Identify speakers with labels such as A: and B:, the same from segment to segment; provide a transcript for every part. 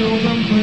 A: kill them.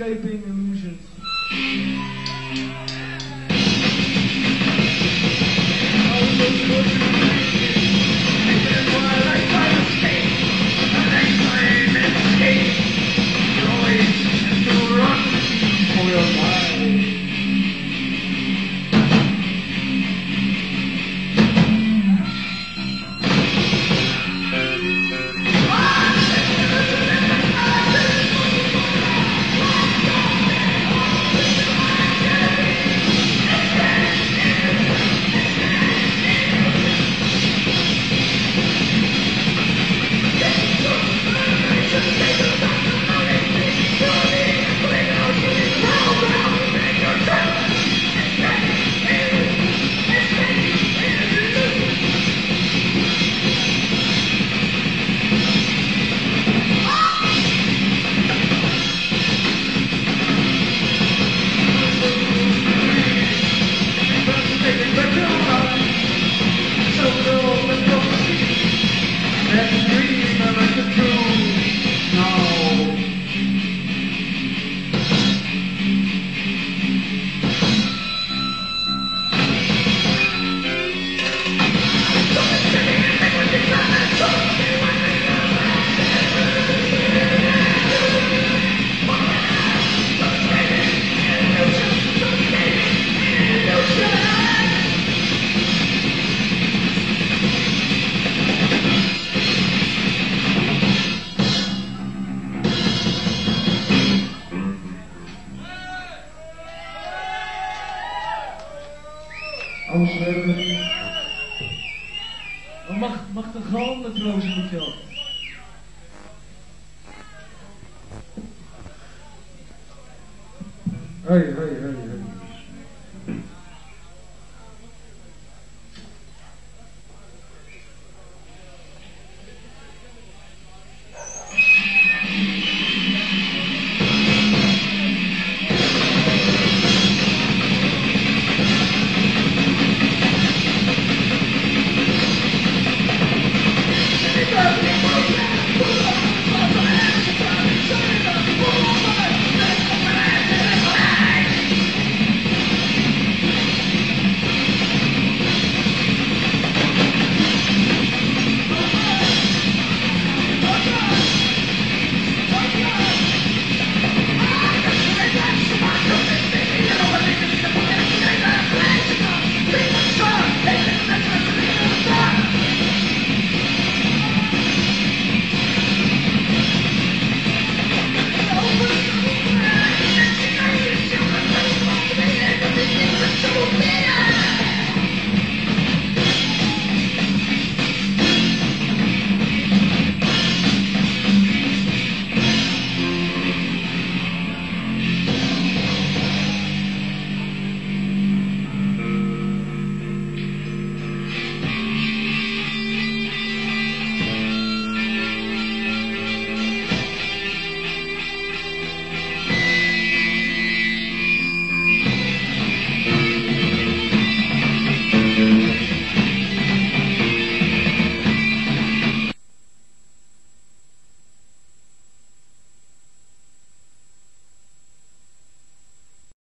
A: Escaping